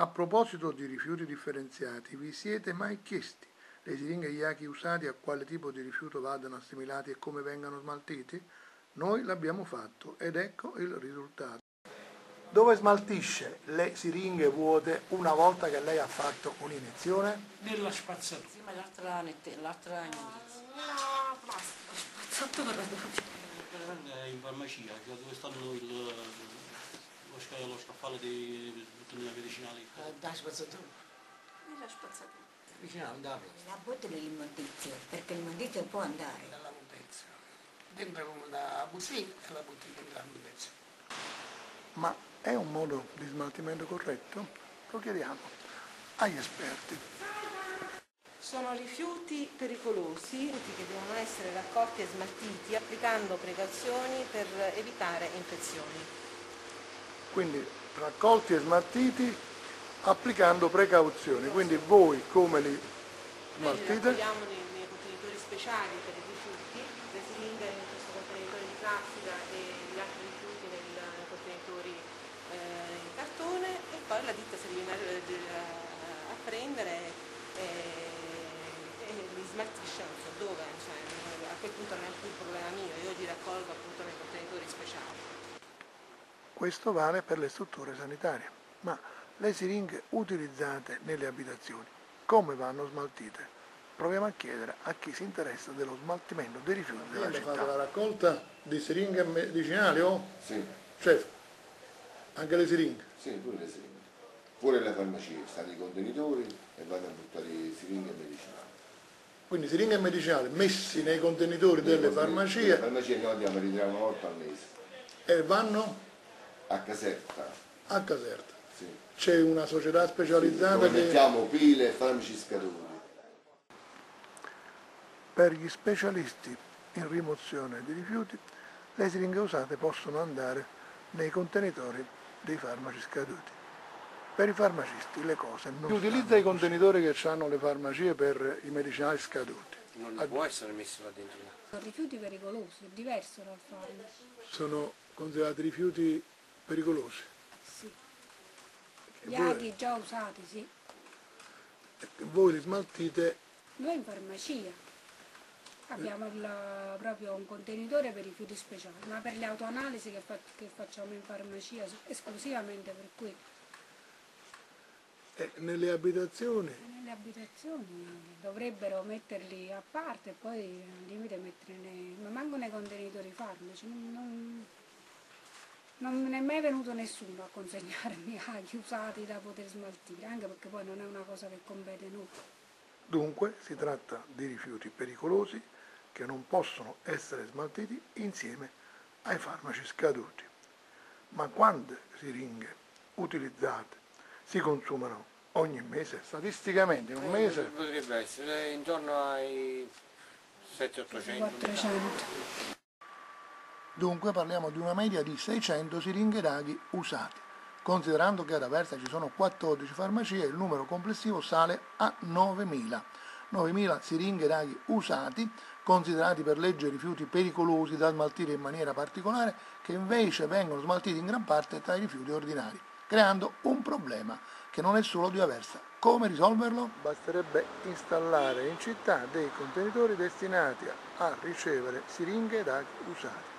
A proposito di rifiuti differenziati, vi siete mai chiesti le siringhe Yaki usati a quale tipo di rifiuto vadano assimilati e come vengano smaltiti? Noi l'abbiamo fatto ed ecco il risultato. Dove smaltisce le siringhe vuote una volta che lei ha fatto un'iniezione? Nella spazzatura. Sì, ma l'altra l'altra immondizia. Nella plastica, spazzatura. In farmacia, dove stanno il, lo, sca, lo scaffale dei tunneli medicinali. Eh, Da spazzatura. Nella spazzatura. Vicino alla La botte dell'immondizia, perché l'immondizia può andare. dalla muntezza. Dentro la busina e la butti dentro la muntezza. Ma è un modo di smaltimento corretto? Lo chiediamo agli esperti. Sono rifiuti pericolosi che devono essere raccolti e smaltiti applicando precauzioni per evitare infezioni. Quindi raccolti e smaltiti applicando precauzioni. Quindi voi come li Noi li smaltite? raccogliamo nei, contenitori speciali per i rifiuti, le siringhe in questo contenitore di plastica e gli altri rifiuti nel, nei contenitori eh, in cartone e poi la ditta se li viene a, a prendere e, e li smaltisce non so dove, cioè, a quel punto non è più un problema mio, io li raccolgo appunto nei contenitori speciali. Questo vale per le strutture sanitarie, ma le siringhe utilizzate nelle abitazioni come vanno smaltite? Proviamo a chiedere a chi si interessa dello smaltimento dei rifiuti della città. la raccolta di siringhe medicinali o? Sì, Chef, anche le siringhe. sì, pure le siringhe. Pure le farmacie, stanno i contenitori e vanno a buttare le siringhe medicinali. Quindi siringhe medicinali messi nei contenitori delle Le farmacie farmacie noi andiamo a ritirare una volta al mese, e vanno a Caserta. a Caserta. Sì. C'è una società specializzata Dove che mettiamo pile e farmaci scaduti. per gli specialisti in rimozione di rifiuti le siringhe usate possono andare nei contenitori dei farmaci scaduti. Per i farmacisti le cose non Utilizza i contenitori che hanno le farmacie per i medicinali scaduti. Non può essere messo là dentro. Sono rifiuti pericolosi, è diverso dal farmaco. Sono considerati rifiuti pericolosi. Sì. Gli voi, aghi già usati, sì. voi li smaltite Noi in farmacia abbiamo il- proprio un contenitore per rifiuti speciali, ma per le autoanalisi che, fa- che facciamo in farmacia esclusivamente per cui eh, nelle abitazioni. nelle abitazioni dovrebbero metterli a parte e poi al limite mettere nei, ma manco nei contenitori farmaci. Non, non, non me ne è mai venuto nessuno a consegnarmi aghi usati da poter smaltire, anche perché poi non è una cosa che compete a noi. Dunque si tratta di rifiuti pericolosi che non possono essere smaltiti insieme ai farmaci scaduti. Ma quante siringhe utilizzate si consumano ogni mese? Statisticamente in un mese Potrebbe essere intorno ai 700-800. 400. Dunque parliamo di una media di 600 siringhe d'aghi usate. Considerando che ad Aversa ci sono 14 farmacie, il numero complessivo sale a 9.000. 9.000 siringhe d'aghi usati, considerati per legge rifiuti pericolosi da smaltire in maniera particolare, che invece vengono smaltiti in gran parte tra i rifiuti ordinari, creando un problema che non è solo di Aversa. Come risolverlo? Basterebbe installare in città dei contenitori destinati a ricevere siringhe d'aghi usati.